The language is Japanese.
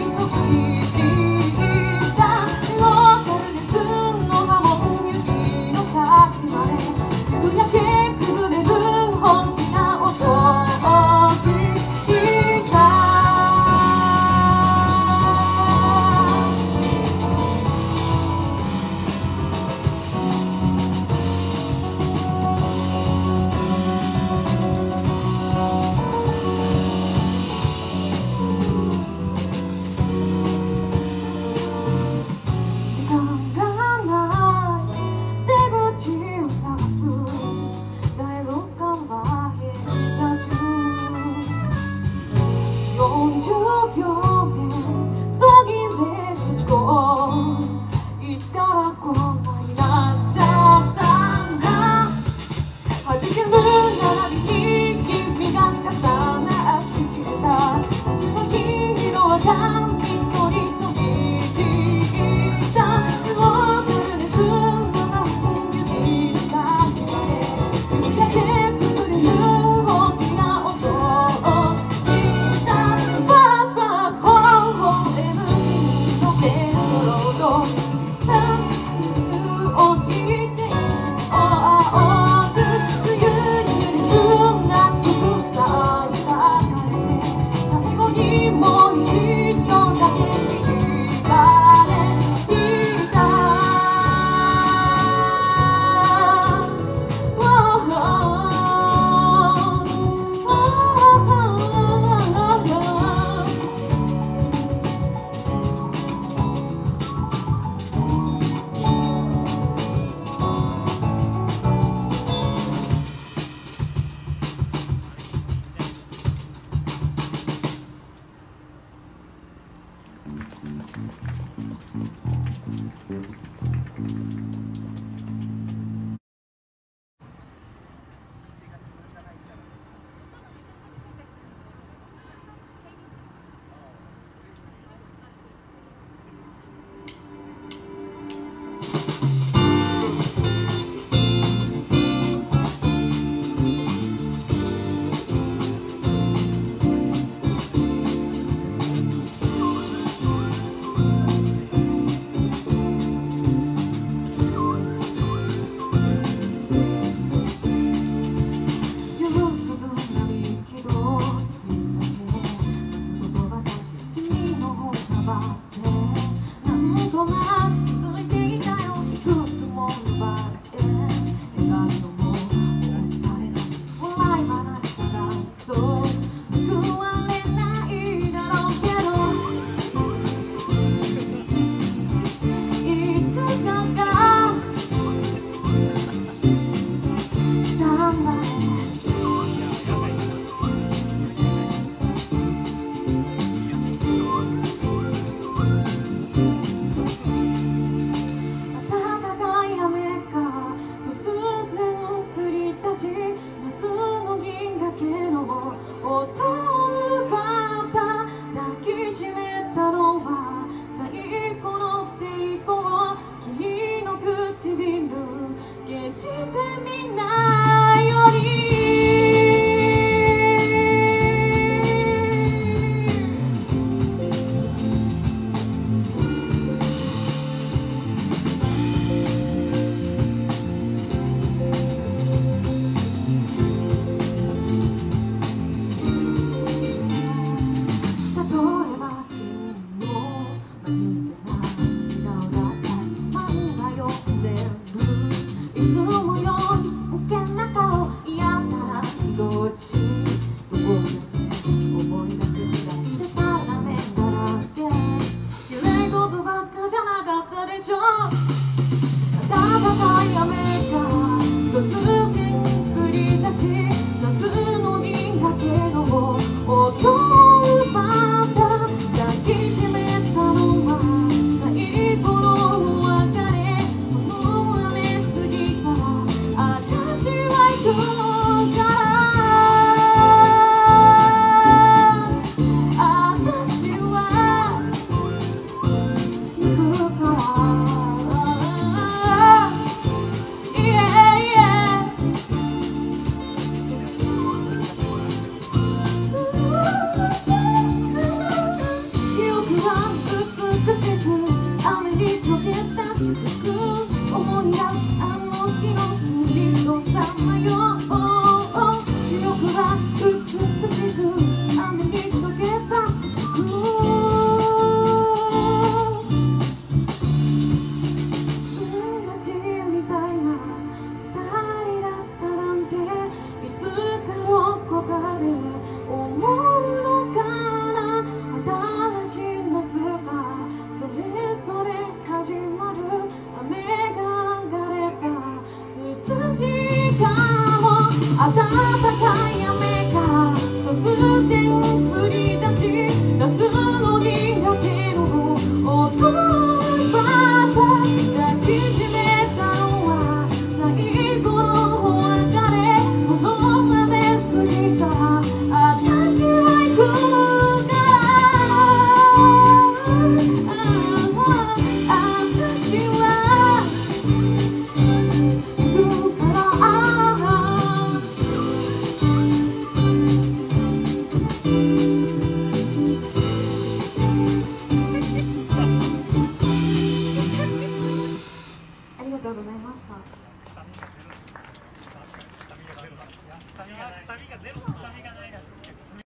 Thank you. 좁혀 してでしょ。う暖かい雨が突然降り出し。